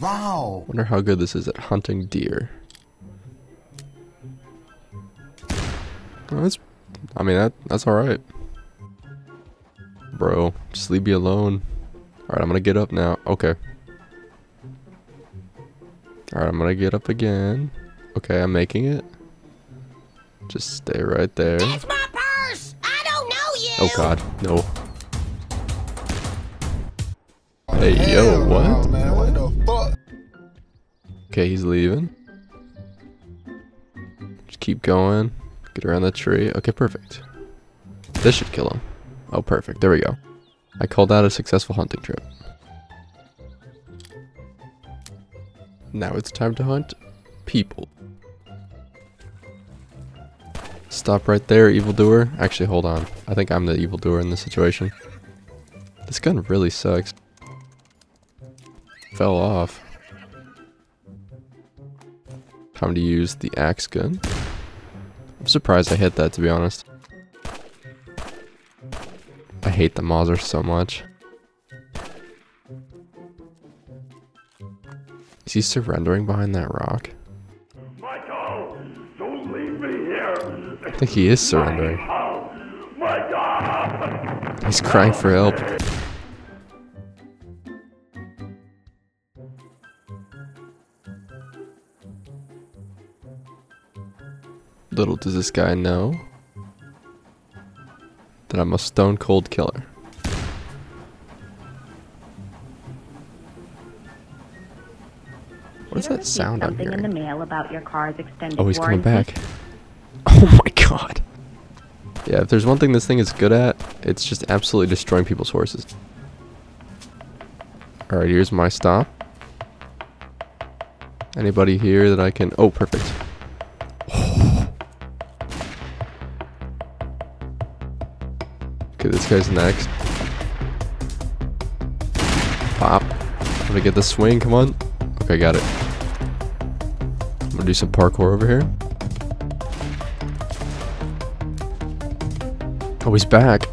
Wow. Wonder how good this is at hunting deer. Well, that's, I mean, that that's alright. Bro, just leave me alone. Alright, I'm gonna get up now. Okay. Alright, I'm gonna get up again. Okay, I'm making it. Just stay right there. That's my purse! I don't know you! Oh god, no. Hey, Hell yo, no, what? Okay, he's leaving. Just keep going. Get around the tree. Okay, perfect. This should kill him. Oh, perfect. There we go. I called that a successful hunting trip. Now it's time to hunt people. Stop right there, evildoer. Actually, hold on. I think I'm the evildoer in this situation. This gun really sucks. Fell off. Time to use the axe gun. I'm surprised I hit that, to be honest. I hate the Mauser so much. Is he surrendering behind that rock? Michael, don't leave me here. I think he is surrendering. Michael! He's crying for help. Little does this guy know that I'm a stone cold killer. What is that sound I'm something in the hearing? mail about your car's extended Oh, he's coming back. Oh my god. Yeah, if there's one thing this thing is good at, it's just absolutely destroying people's horses. Alright, here's my stop. Anybody here that I can... Oh, perfect. Okay, this guy's next. Pop. I'm gonna get the swing, come on. Okay, got it. I'm gonna do some parkour over here. Oh, he's back.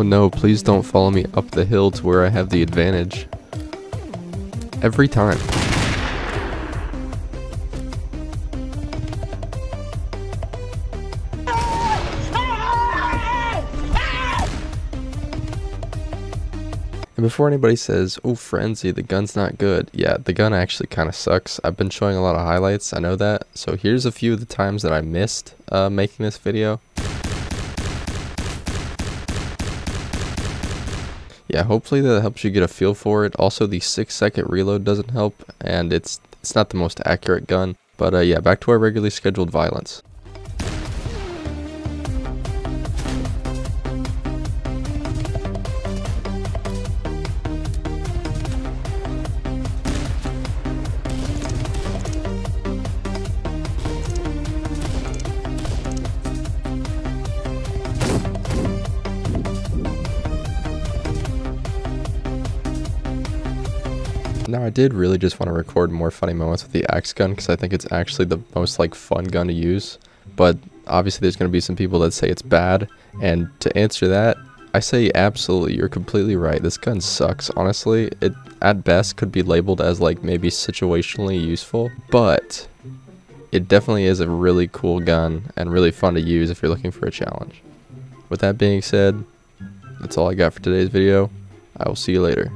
Oh no, please don't follow me up the hill to where I have the advantage. Every time. And before anybody says, oh, Frenzy, the gun's not good. Yeah, the gun actually kind of sucks. I've been showing a lot of highlights. I know that. So here's a few of the times that I missed uh, making this video. Yeah, hopefully that helps you get a feel for it. Also, the 6 second reload doesn't help, and it's it's not the most accurate gun. But uh, yeah, back to our regularly scheduled violence. Now I did really just want to record more funny moments with the axe gun because I think it's actually the most like fun gun to use. But obviously there's going to be some people that say it's bad. And to answer that, I say absolutely, you're completely right. This gun sucks. Honestly, it at best could be labeled as like maybe situationally useful, but it definitely is a really cool gun and really fun to use if you're looking for a challenge. With that being said, that's all I got for today's video. I will see you later.